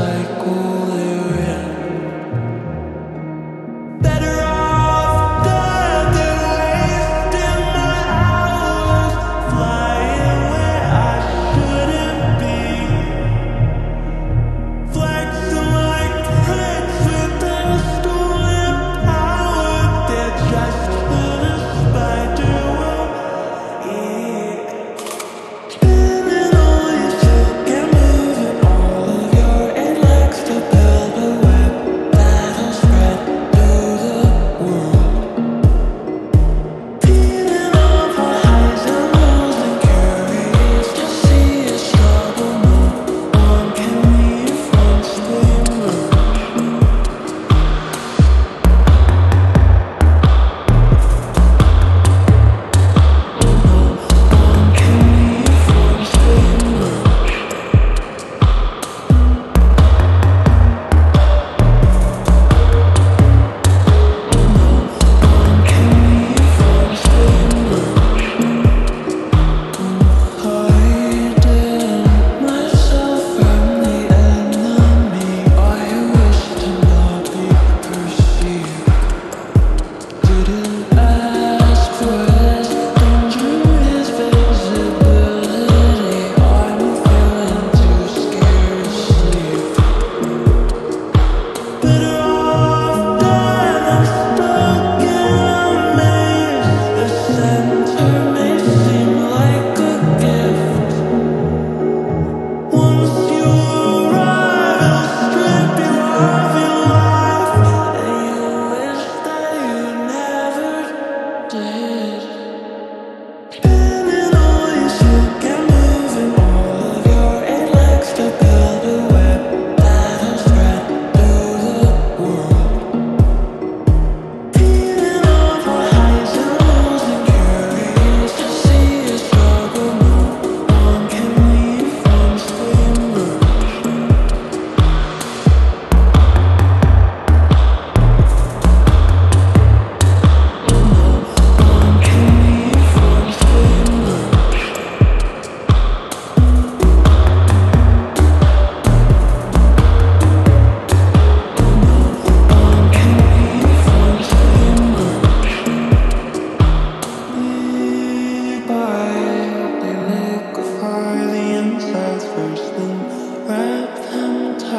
cycle.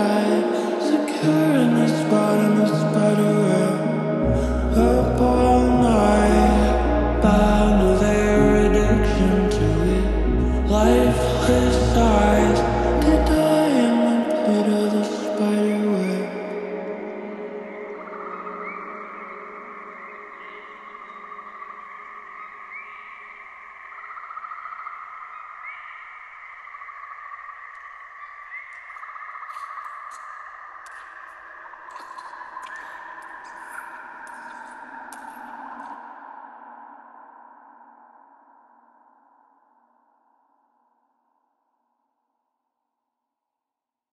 High, secure in this spot.